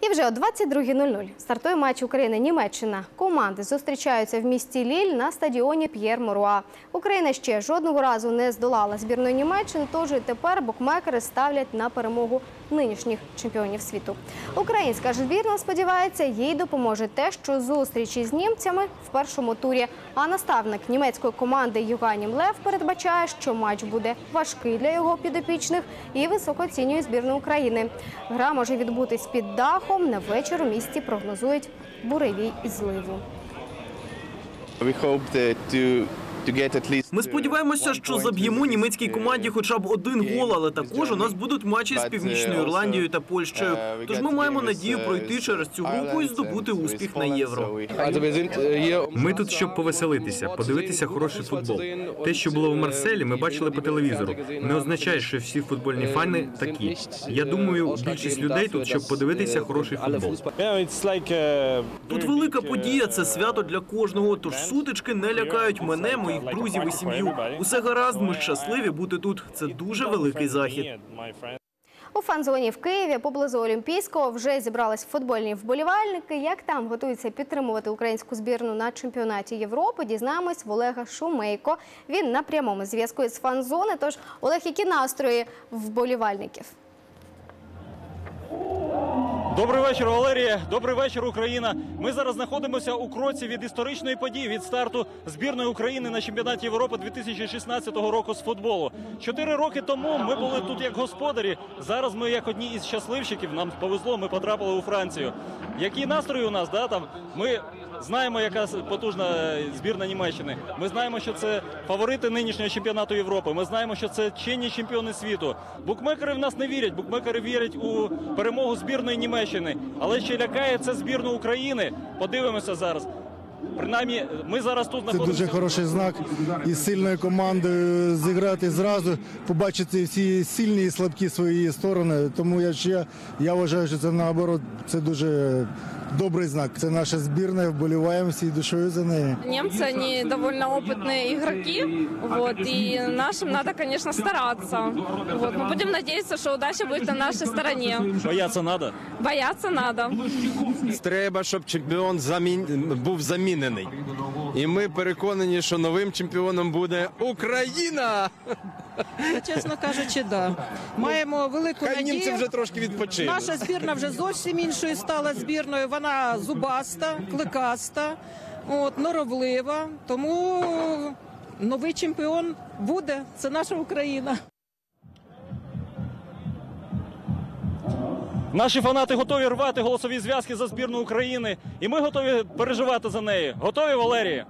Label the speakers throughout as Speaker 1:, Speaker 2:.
Speaker 1: І вже о 22.00 стартує матч України-Німеччина. Команди зустрічаються в місті Ліль на стадіоні П'єр Моруа. Україна ще жодного разу не здолала збірну Німеччини, тож і тепер букмекери ставлять на перемогу нинішніх чемпіонів світу. Українська ж збірна сподівається, їй допоможе те, що зустрічі з німцями в першому турі. А наставник німецької команди Юганім Лев передбачає, що матч буде важкий для його підопічних і високо оцінює збірну України. Гра може відбутись під дахом. На вечір у місті прогнозують буревій і зливу.
Speaker 2: We hope that
Speaker 3: Ми
Speaker 2: uh,
Speaker 3: сподіваємося, що заб'ємо німецькій команді хоча б один гол, але також у нас будуть матчі з північною
Speaker 2: uh,
Speaker 3: Ірландією та Польщею.
Speaker 2: uh,
Speaker 3: Тож ми маємо надію пройти через цю групу і здобути успіх на євро.
Speaker 4: Ми тут, щоб повеселитися, подивитися хороший футбол. Те, що було в Марселі, ми бачили по телевізору. Не означає, що всі футбольні фани такі. Я думаю, більшість людей тут, щоб подивитися хороший футбол.
Speaker 3: Тут велика подія, це свято для кожного. Тож сутички не лякають мене, моїх друзів і сім'ю. Усе гаразд, ми щасливі бути тут. Це дуже великий захід.
Speaker 1: У фан-зоні в Києві поблизу Олімпійського вже зібрались футбольні вболівальники. Як там готуються підтримувати українську збірну на чемпіонаті Європи, дізнаємось в Олега Шумейко. Він на прямому зв'язку із фан-зони. Тож, Олег, які настрої вболівальників?
Speaker 5: Добрий вечір, Валерія. Добрий вечір, Україна. Ми зараз знаходимося у кроці від історичної події від старту збірної України на чемпіонаті Європи 2016 року з футболу. Чотири роки тому ми були тут як господарі. Зараз ми як одні із щасливчиків. Нам повезло, ми потрапили у Францію. Які настрої у нас? Да, там ми знаємо, яка потужна збірна Німеччини. Ми знаємо, що це фаворити нинішнього чемпіонату Європи. Ми знаємо, що це чинні чемпіони світу. Букмекери в нас не вірять. Букмекери вірять у перемогу збірної Німеччини. Але ще лякає це збірну України. Подивимося зараз. Принаймні, ми зараз тут
Speaker 6: Це
Speaker 5: знаходимося.
Speaker 6: дуже хороший знак із сильною командою зіграти зразу, побачити всі сильні і слабкі свої сторони. Тому я ще я вважаю, що це наоборот це дуже добрий знак. Це наша збірна, вболіваємо всі душою за неї.
Speaker 7: Немцы, они довольно опытные игроки, вот, и нашим надо, конечно, стараться. Вот, мы будем надеяться, что удача будет на нашей стороне.
Speaker 5: Бояться надо.
Speaker 7: Бояться надо.
Speaker 8: Треба, щоб чемпіон замін... був замінений. І ми переконані, що новим чемпіоном буде Україна.
Speaker 9: Чесно кажучи, да. Маємо велику
Speaker 8: Хай німці вже трошки відпочинуть.
Speaker 9: Наша збірна вже зовсім іншою стала збірною. Вона зубаста, кликаста, от, норовлива. Тому новий чемпіон буде. Це наша Україна.
Speaker 5: Наші фанати готові рвати голосові зв'язки за збірну України, і ми готові переживати за неї. Готові, Валерія?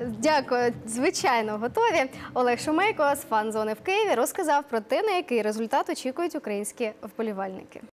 Speaker 1: Дякую, звичайно, готові. Олег Шумейко з фан-зони в Києві розказав про те, на який результат очікують українські вболівальники.